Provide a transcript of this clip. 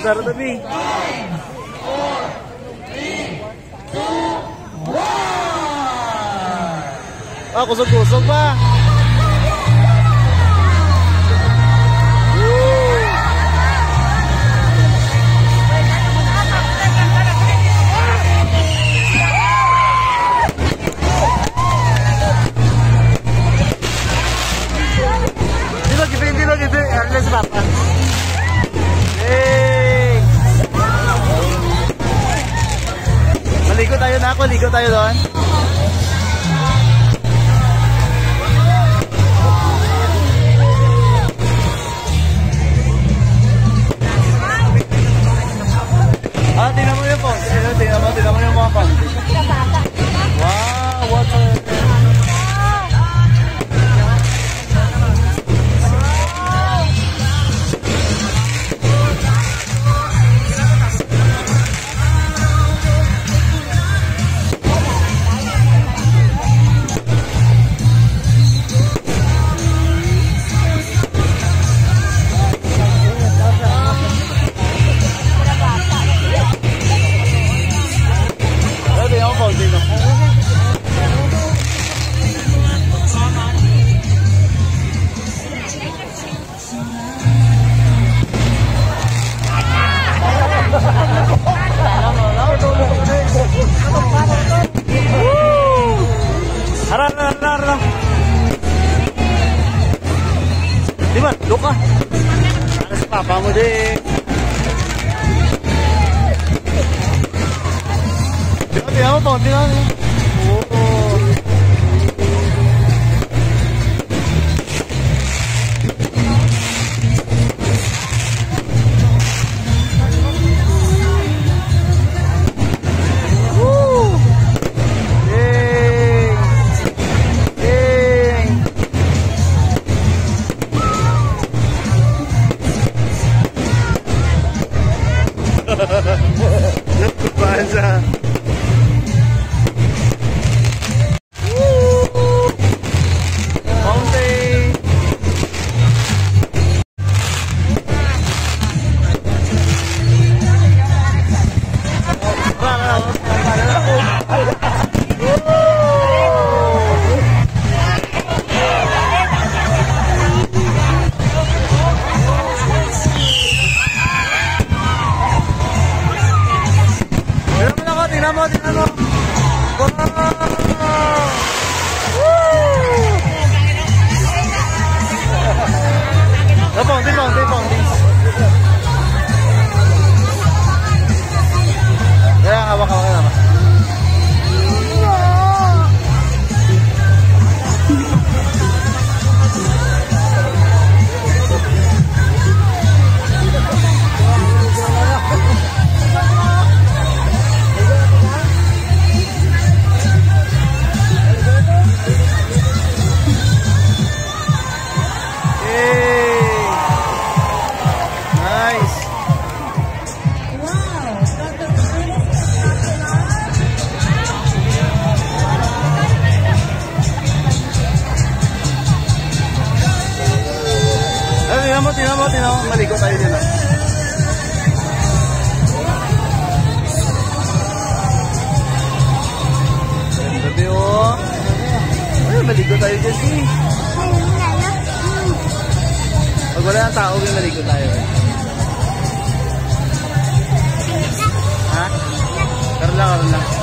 Tara tabi. Ah, kusog-kusog pa. Maligo tayo doon. Ah, tingnan mo yun po. Tingnan, mo, tingnan mo yung mga pang. पापा मुझे। पहुँचे ना mo ako, Tingnan mo, tingnan mo, tingnan mo. Maligo tayo dito. Ah. Gabi oh. Ay, maligo tayo dyan eh. Pag wala ng tao, may maligo tayo eh. Ha? Karla, karla.